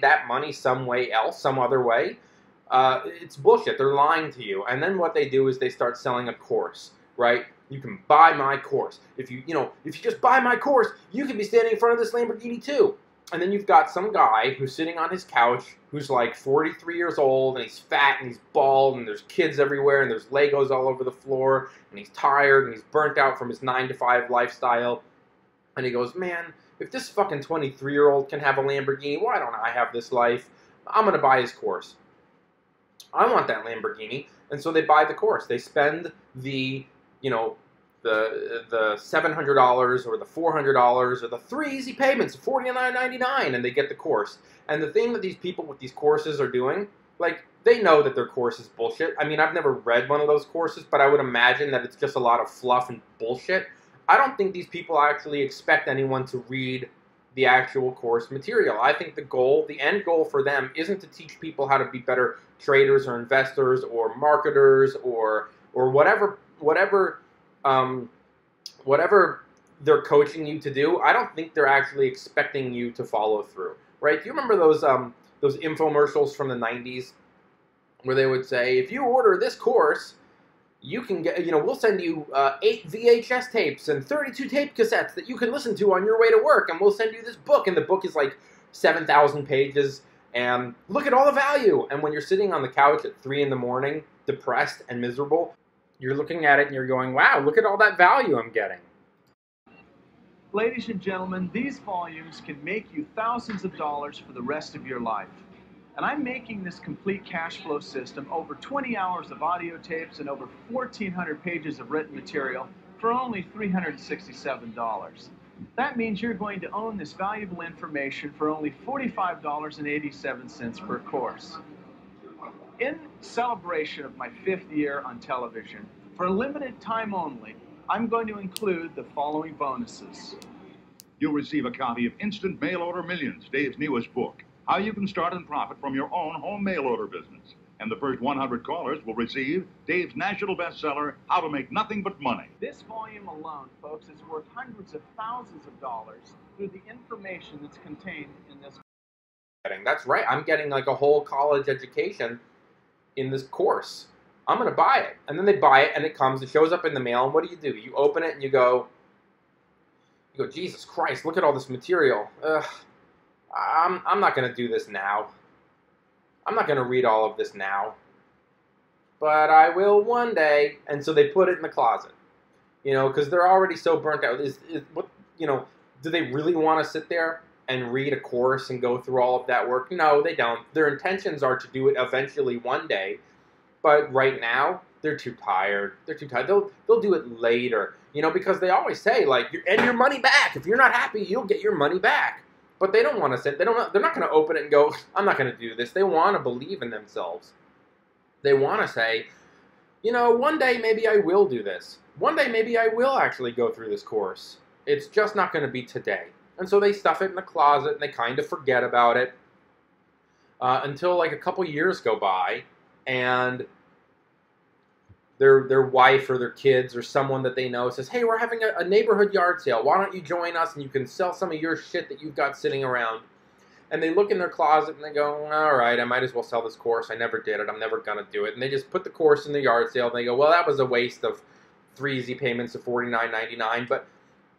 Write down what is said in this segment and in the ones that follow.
that money some way else, some other way, uh, it's bullshit. They're lying to you. And then what they do is they start selling a course, right? You can buy my course. If you, you know, if you just buy my course, you can be standing in front of this Lamborghini too. And then you've got some guy who's sitting on his couch who's like 43 years old and he's fat and he's bald and there's kids everywhere and there's Legos all over the floor and he's tired and he's burnt out from his 9 to 5 lifestyle. And he goes, Man, if this fucking 23 year old can have a Lamborghini, why don't I have this life? I'm going to buy his course. I want that Lamborghini. And so they buy the course. They spend the, you know, the the seven hundred dollars or the four hundred dollars or the three easy payments, of forty-nine ninety-nine, and they get the course. And the thing that these people with these courses are doing, like they know that their course is bullshit. I mean, I've never read one of those courses, but I would imagine that it's just a lot of fluff and bullshit. I don't think these people actually expect anyone to read the actual course material. I think the goal, the end goal for them, isn't to teach people how to be better traders or investors or marketers or or whatever whatever um, whatever they're coaching you to do. I don't think they're actually expecting you to follow through. Right? Do you remember those um, those infomercials from the '90s where they would say, if you order this course, you can get, you know, we'll send you uh, eight VHS tapes and 32 tape cassettes that you can listen to on your way to work, and we'll send you this book, and the book is like 7,000 pages, and look at all the value. And when you're sitting on the couch at 3 in the morning, depressed and miserable, you're looking at it and you're going, wow, look at all that value I'm getting. Ladies and gentlemen, these volumes can make you thousands of dollars for the rest of your life. And I'm making this complete cash flow system over 20 hours of audio tapes and over 1,400 pages of written material for only $367. That means you're going to own this valuable information for only $45.87 per course. In celebration of my fifth year on television, for a limited time only, I'm going to include the following bonuses. You'll receive a copy of Instant Mail Order Millions, Dave's newest book how you can start and profit from your own home mail order business. And the first 100 callers will receive Dave's national bestseller, How to Make Nothing But Money. This volume alone, folks, is worth hundreds of thousands of dollars through the information that's contained in this. That's right. I'm getting like a whole college education in this course. I'm going to buy it. And then they buy it and it comes, it shows up in the mail. And what do you do? You open it and you go, you go, Jesus Christ, look at all this material. Ugh, I'm, I'm not going to do this now. I'm not going to read all of this now. But I will one day. And so they put it in the closet. You know, because they're already so burnt out. Is, is what you know? Do they really want to sit there and read a course and go through all of that work? No, they don't. Their intentions are to do it eventually one day, but right now they're too tired. They're too tired. They'll they'll do it later. You know, because they always say like, and your money back. If you're not happy, you'll get your money back. But they don't want to sit. They don't. They're not going to open it and go. I'm not going to do this. They want to believe in themselves. They want to say, you know, one day maybe I will do this. One day maybe I will actually go through this course. It's just not going to be today. And so they stuff it in the closet and they kind of forget about it uh, until like a couple years go by and their their wife or their kids or someone that they know says, "Hey, we're having a, a, neighborhood yard sale. Why don't you join us and you can sell some of your shit that you've got sitting around?" And they look in their closet and they go, "All right, I might as well sell this course. I never did it. I'm never gonna do it." And they just put the course in the yard sale. and They go, "Well, that was a waste of three easy payments of forty nine ninety nine. But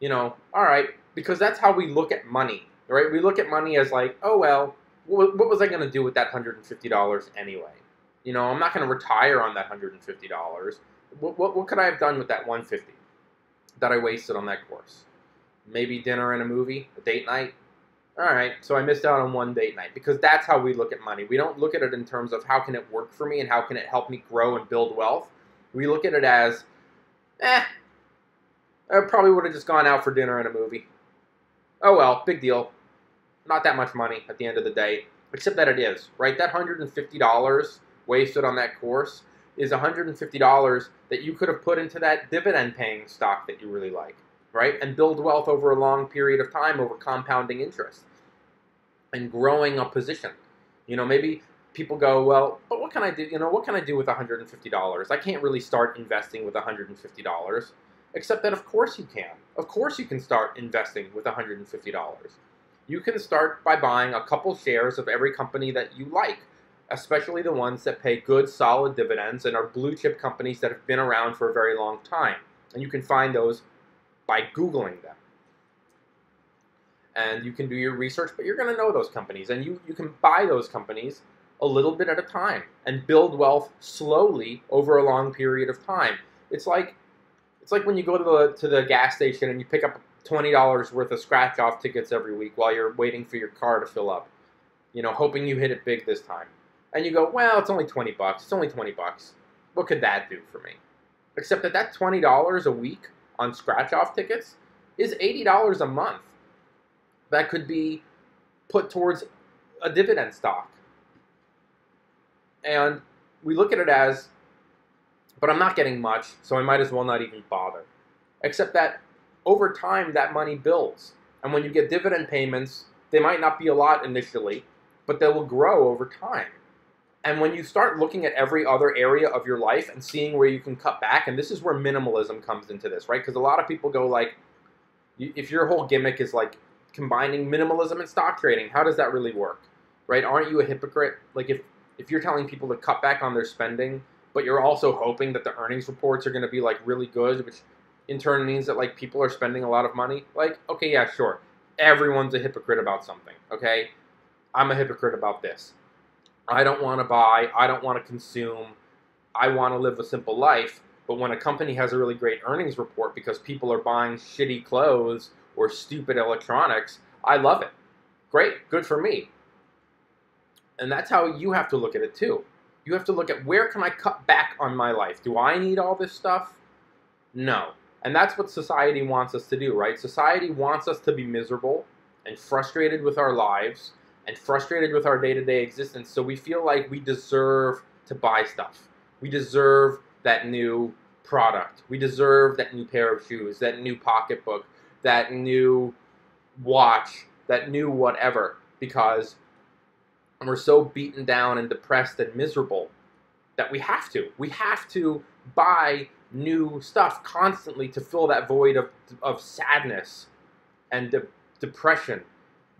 you know, all right, because that's how we look at money, right? We look at money as like, "Oh well, what, was I gonna do with that hundred and fifty dollars anyway?" You know, I'm not going to retire on that $150. What, what, what could I have done with that 150 that I wasted on that course? Maybe dinner and a movie, a date night. All right, so I missed out on one date night because that's how we look at money. We don't look at it in terms of how can it work for me and how can it help me grow and build wealth. We look at it as, eh, I probably would have just gone out for dinner and a movie. Oh well, big deal. Not that much money at the end of the day, except that it is, right? That $150 wasted on that course is $150 that you could have put into that dividend paying stock that you really like, right? And build wealth over a long period of time over compounding interest and growing a position. You know, maybe people go, well, but what can I do? You know, what can I do with $150? I can't really start investing with $150, except that of course you can. Of course you can start investing with $150. You can start by buying a couple shares of every company that you like, especially the ones that pay good, solid dividends and are blue chip companies that have been around for a very long time. And you can find those by Googling them. And you can do your research, but you're going to know those companies. And you, you can buy those companies a little bit at a time and build wealth slowly over a long period of time. It's like it's like when you go to the to the gas station and you pick up twenty dollars worth of scratch off tickets every week while you're waiting for your car to fill up. You know, hoping you hit it big this time. And you go, well, it's only twenty bucks. It's only twenty bucks. What could that do for me? Except that that twenty dollars a week on scratch off tickets is eighty dollars a month. That could be put towards a dividend stock. And we look at it as but I'm not getting much, so I might as well not even bother. Except that over time, that money builds. And when you get dividend payments, they might not be a lot initially, but they will grow over time. And when you start looking at every other area of your life and seeing where you can cut back, and this is where minimalism comes into this, right? Because a lot of people go like, if your whole gimmick is like combining minimalism and stock trading, how does that really work, right? Aren't you a hypocrite? Like if if you're telling people to cut back on their spending but you're also hoping that the earnings reports are going to be like really good, which in turn means that like people are spending a lot of money. Like, okay, yeah, sure. Everyone's a hypocrite about something, okay? I'm a hypocrite about this. I don't want to buy, I don't want to consume, I want to live a simple life. But when a company has a really great earnings report because people are buying shitty clothes or stupid electronics, I love it. Great, good for me. And that's how you have to look at it too. You have to look at where can I cut back on my life? Do I need all this stuff? No. And that's what society wants us to do, right? Society wants us to be miserable and frustrated with our lives and frustrated with our day to day existence. So we feel like we deserve to buy stuff. We deserve that new product. We deserve that new pair of shoes, that new pocketbook, that new watch, that new whatever, because we're so beaten down and depressed and miserable that we have to. We have to buy new stuff constantly to fill that void of, of sadness and de- depression.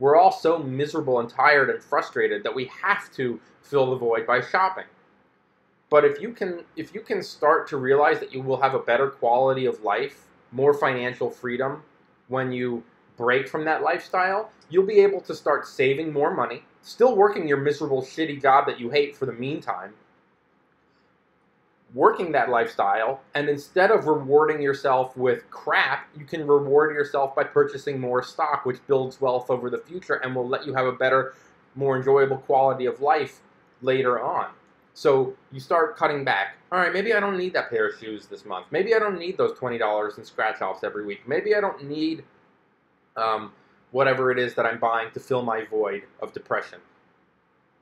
We're all so miserable and tired and frustrated that we have to fill the void by shopping. But if you can if you can start to realize that you will have a better quality of life, more financial freedom when you break from that lifestyle, you'll be able to start saving more money still working your miserable, shitty job that you hate for the meantime, working that lifestyle, and instead of rewarding yourself with crap, you can reward yourself by purchasing more stock, which builds wealth over the future and will let you have a better, more enjoyable quality of life later on. So you start cutting back. All right, maybe I don't need that pair of shoes this month. Maybe I don't need those $20 in scratch offs every week. Maybe I don't need um, whatever it is that I'm buying to fill my void of depression.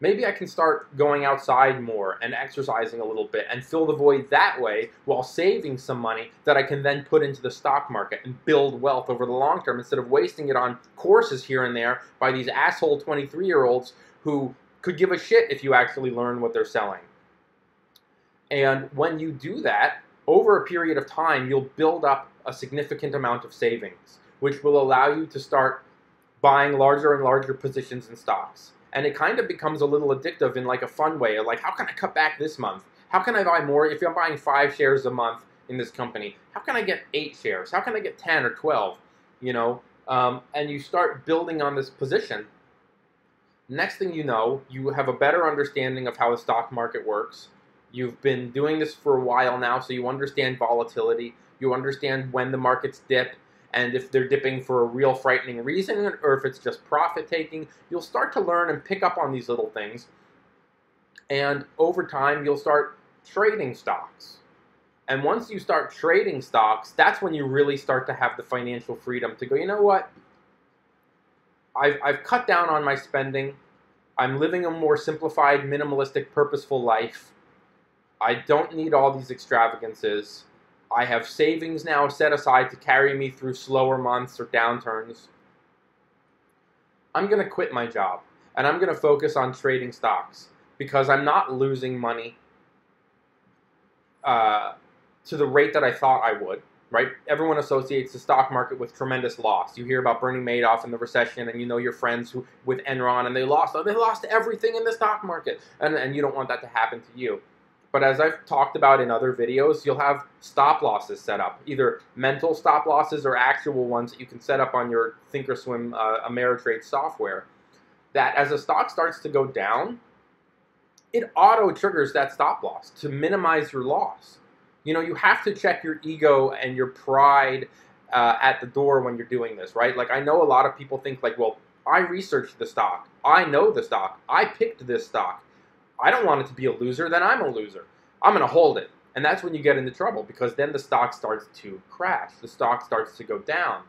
Maybe I can start going outside more and exercising a little bit and fill the void that way while saving some money that I can then put into the stock market and build wealth over the long term instead of wasting it on courses here and there by these asshole 23 year olds who could give a shit if you actually learn what they're selling. And when you do that, over a period of time, you'll build up a significant amount of savings, which will allow you to start buying larger and larger positions in stocks. And it kind of becomes a little addictive in like a fun way. Like, how can I cut back this month? How can I buy more? If I'm buying five shares a month in this company, how can I get eight shares? How can I get 10 or 12? You know, um, and you start building on this position. Next thing you know, you have a better understanding of how the stock market works. You've been doing this for a while now, so you understand volatility. You understand when the markets dip and if they're dipping for a real frightening reason or if it's just profit taking, you'll start to learn and pick up on these little things. And over time, you'll start trading stocks. And once you start trading stocks, that's when you really start to have the financial freedom to go, you know what? I've, I've cut down on my spending. I'm living a more simplified, minimalistic, purposeful life. I don't need all these extravagances. I have savings now set aside to carry me through slower months or downturns. I'm going to quit my job and I'm going to focus on trading stocks because I'm not losing money uh, to the rate that I thought I would. right? Everyone associates the stock market with tremendous loss. You hear about Bernie Madoff and the recession, and you know your friends who, with Enron, and they lost they lost everything in the stock market, and, and you don't want that to happen to you. But as I've talked about in other videos, you'll have stop losses set up, either mental stop losses or actual ones that you can set up on your Thinkorswim uh, Ameritrade software. That as a stock starts to go down, it auto triggers that stop loss to minimize your loss. You know, you have to check your ego and your pride uh, at the door when you're doing this, right? Like, I know a lot of people think, like, well, I researched the stock, I know the stock, I picked this stock. I don't want it to be a loser, then I'm a loser. I'm going to hold it. And that's when you get into trouble because then the stock starts to crash. The stock starts to go down.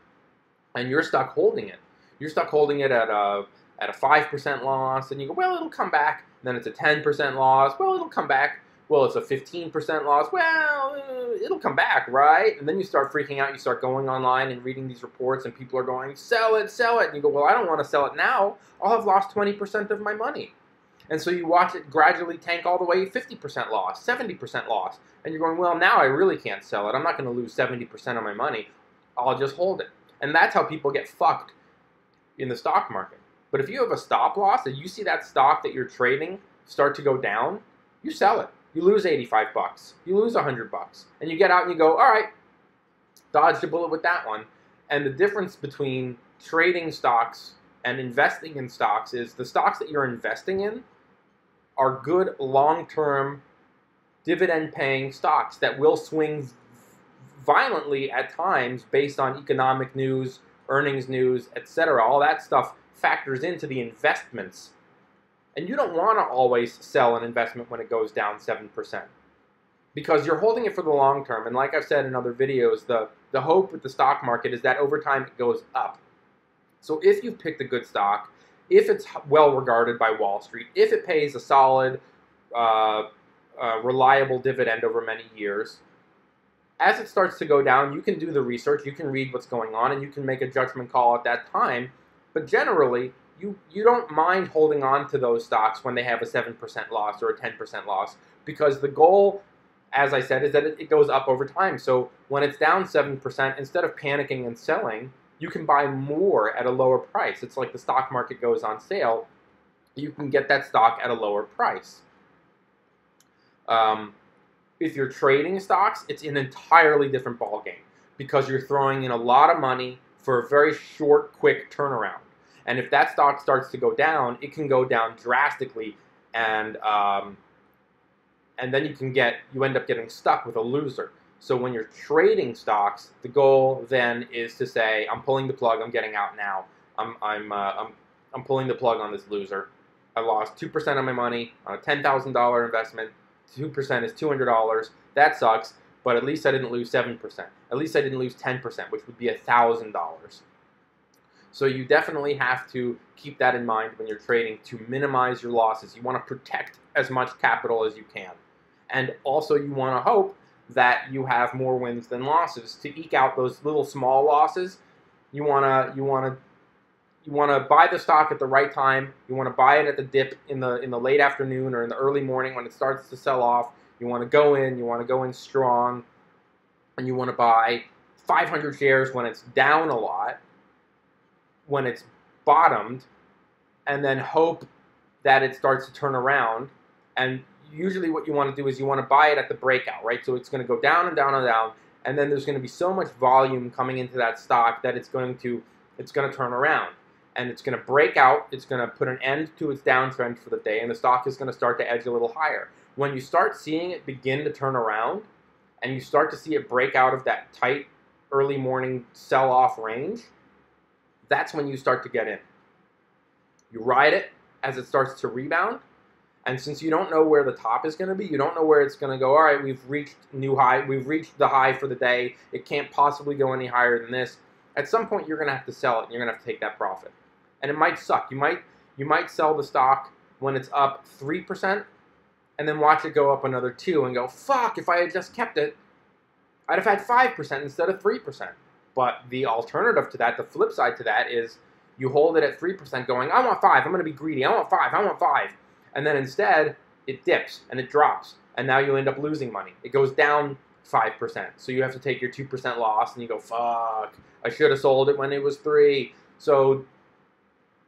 And you're stuck holding it. You're stuck holding it at a at a 5% loss and you go, "Well, it'll come back." then it's a 10% loss. Well, it'll come back. Well, it's a 15% loss. Well, uh, it'll come back, right? And then you start freaking out. You start going online and reading these reports, and people are going, sell it, sell it. And you go, well, I don't want to sell it now. I'll have lost 20% of my money. And so you watch it gradually tank all the way 50% loss, 70% loss. And you're going, well, now I really can't sell it. I'm not going to lose 70% of my money. I'll just hold it. And that's how people get fucked in the stock market. But if you have a stop loss and you see that stock that you're trading start to go down, you sell it. You lose 85 bucks. You lose 100 bucks. And you get out and you go, all right, dodged a bullet with that one. And the difference between trading stocks and investing in stocks is the stocks that you're investing in are good long-term dividend-paying stocks that will swing violently at times based on economic news, earnings news, etc. All that stuff factors into the investments. And you don't want to always sell an investment when it goes down 7% because you're holding it for the long term. And like I've said in other videos, the, the hope with the stock market is that over time it goes up. So if you've picked a good stock, if it's well regarded by Wall Street, if it pays a solid, uh, uh, reliable dividend over many years, as it starts to go down, you can do the research, you can read what's going on, and you can make a judgment call at that time. But generally, you, you don't mind holding on to those stocks when they have a 7% loss or a 10% loss because the goal, as I said, is that it, it goes up over time. So when it's down 7%, instead of panicking and selling, you can buy more at a lower price. It's like the stock market goes on sale. You can get that stock at a lower price. Um, if you're trading stocks, it's an entirely different ballgame because you're throwing in a lot of money for a very short, quick turnaround. And if that stock starts to go down, it can go down drastically, and um, and then you can get you end up getting stuck with a loser. So when you're trading stocks, the goal then is to say, I'm pulling the plug. I'm getting out now. I'm I'm uh, I'm I'm pulling the plug on this loser. I lost two percent of my money on a ten thousand dollar investment. Two percent is two hundred dollars. That sucks. But at least I didn't lose seven percent. At least I didn't lose ten percent, which would be a thousand dollars. So you definitely have to keep that in mind when you're trading to minimize your losses. You want to protect as much capital as you can. And also you want to hope that you have more wins than losses to eke out those little small losses. You want to you want to you want to buy the stock at the right time. You want to buy it at the dip in the in the late afternoon or in the early morning when it starts to sell off. You want to go in, you want to go in strong and you want to buy 500 shares when it's down a lot when it's bottomed and then hope that it starts to turn around. And usually, what you want to do is you want to buy it at the breakout, right? So it's going to go down and down and down, and then there's going to be so much volume coming into that stock that it's going to it's going to turn around and it's going to break out. It's going to put an end to its downtrend for the day, and the stock is going to start to edge a little higher. When you start seeing it begin to turn around, and you start to see it break out of that tight early morning sell off range, that's when you start to get in. You ride it as it starts to rebound. And since you don't know where the top is going to be, you don't know where it's going to go. All right, we've reached new high. We've reached the high for the day. It can't possibly go any higher than this. At some point, you're going to have to sell it. and You're going to have to take that profit, and it might suck. You might you might sell the stock when it's up three percent, and then watch it go up another two, and go, "Fuck! If I had just kept it, I'd have had five percent instead of three percent." But the alternative to that, the flip side to that is you hold it at 3% going, I want 5, I'm going to be greedy, I want 5, I want 5. And then instead, it dips and it drops. And now you end up losing money. It goes down 5%. So you have to take your 2% loss and you go, fuck, I should have sold it when it was 3. So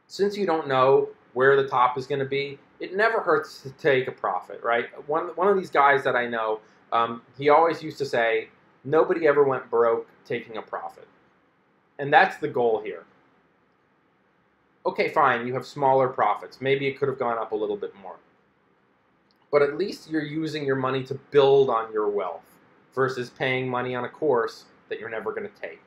since you don't know where the top is going to be, it never hurts to take a profit, right? One, one of these guys that I know, um, he always used to say, nobody ever went broke taking a profit. And that's the goal here. Okay, fine, you have smaller profits. Maybe it could have gone up a little bit more. But at least you're using your money to build on your wealth versus paying money on a course that you're never going to take.